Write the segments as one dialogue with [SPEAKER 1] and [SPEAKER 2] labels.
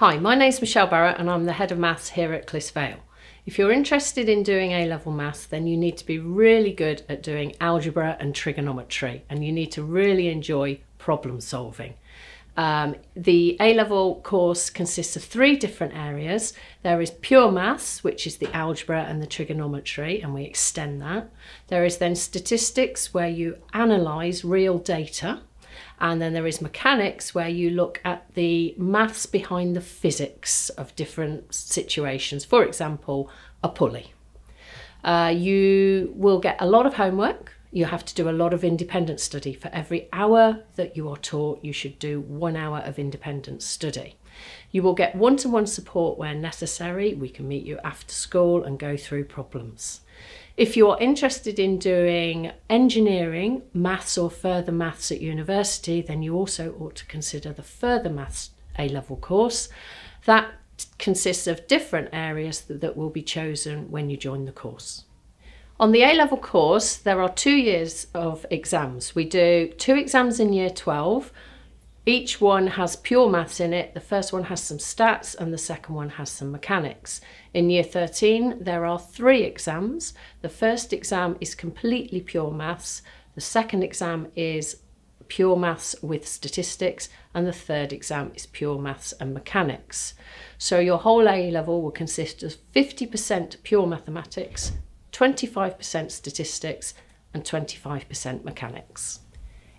[SPEAKER 1] Hi, my name's Michelle Barratt and I'm the Head of Maths here at Clyst Vale. If you're interested in doing A-level maths, then you need to be really good at doing algebra and trigonometry and you need to really enjoy problem solving. Um, the A-level course consists of three different areas. There is pure maths, which is the algebra and the trigonometry, and we extend that. There is then statistics, where you analyse real data. And then there is mechanics where you look at the maths behind the physics of different situations. For example, a pulley. Uh, you will get a lot of homework. You have to do a lot of independent study. For every hour that you are taught, you should do one hour of independent study. You will get one to one support where necessary. We can meet you after school and go through problems. If you're interested in doing engineering, maths, or further maths at university, then you also ought to consider the further maths A level course. That consists of different areas that will be chosen when you join the course. On the A level course, there are two years of exams. We do two exams in year 12 each one has pure maths in it. The first one has some stats and the second one has some mechanics. In year 13, there are three exams. The first exam is completely pure maths. The second exam is pure maths with statistics and the third exam is pure maths and mechanics. So your whole A level will consist of 50% pure mathematics, 25% statistics and 25% mechanics.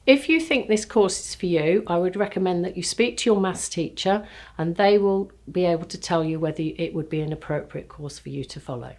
[SPEAKER 1] If you think this course is for you, I would recommend that you speak to your maths teacher and they will be able to tell you whether it would be an appropriate course for you to follow.